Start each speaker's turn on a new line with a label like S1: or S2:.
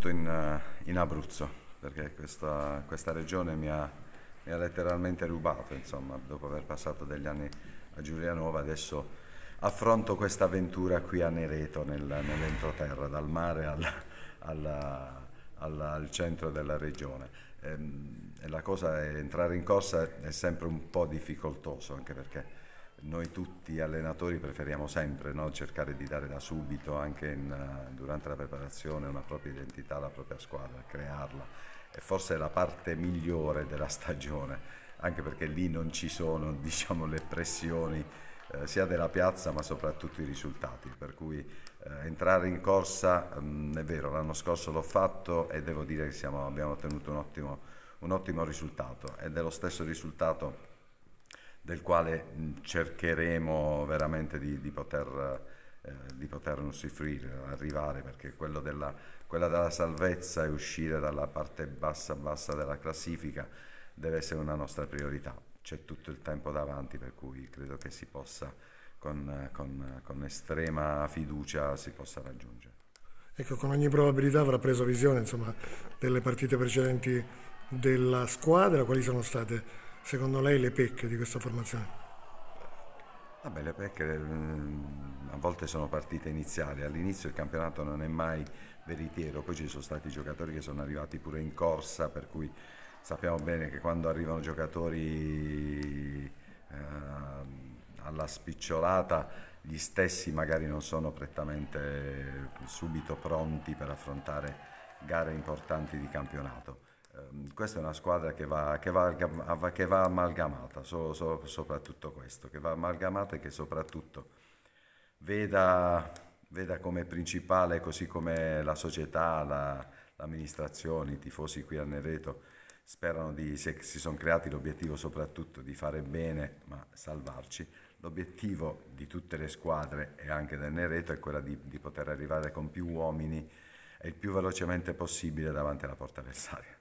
S1: soprattutto in, in Abruzzo, perché questa, questa regione mi ha, mi ha, letteralmente rubato, insomma, dopo aver passato degli anni a Giulianova, adesso affronto questa avventura qui a Nereto, nel, nell'entroterra, dal mare al, al, al, al centro della regione. E, ehm, e la cosa è entrare in corsa è sempre un po' difficoltoso, anche perché noi tutti allenatori preferiamo sempre no? cercare di dare da subito, anche in, uh, durante la preparazione, una propria identità alla propria squadra, crearla. E forse è la parte migliore della stagione, anche perché lì non ci sono diciamo, le pressioni eh, sia della piazza ma soprattutto i risultati. Per cui eh, entrare in corsa, mh, mm, è vero, l'anno scorso l'ho fatto e devo dire che siamo, abbiamo ottenuto un ottimo, un ottimo risultato ed è lo stesso risultato del quale cercheremo veramente di, di poter, eh, di poter usufruire, arrivare, perché della, quella della salvezza e uscire dalla parte bassa bassa della classifica deve essere una nostra priorità. C'è tutto il tempo davanti, per cui credo che si possa, con, con, con estrema fiducia, si possa raggiungere.
S2: Ecco, con ogni probabilità avrà preso visione insomma, delle partite precedenti della squadra, quali sono state secondo lei le pecche di questa formazione?
S1: Vabbè, le pecche mm, a volte sono partite iniziali, all'inizio il campionato non è mai veritiero, poi ci sono stati giocatori che sono arrivati pure in corsa, per cui sappiamo bene che quando arrivano giocatori eh, alla spicciolata gli stessi magari non sono prettamente subito pronti per affrontare gare importanti di campionato. Ehm, questa è una squadra che va, che va, che va amalgamata, so, so, soprattutto questo, che va amalgamata e che soprattutto veda, veda come principale, così come la società, la, l'amministrazione, i tifosi qui a Nereto, sperano di, si, si sono creati l'obiettivo soprattutto di fare bene ma salvarci. L'obiettivo di tutte le squadre e anche del Nereto è quello di, di poter arrivare con più uomini e il più velocemente possibile davanti alla porta avversaria.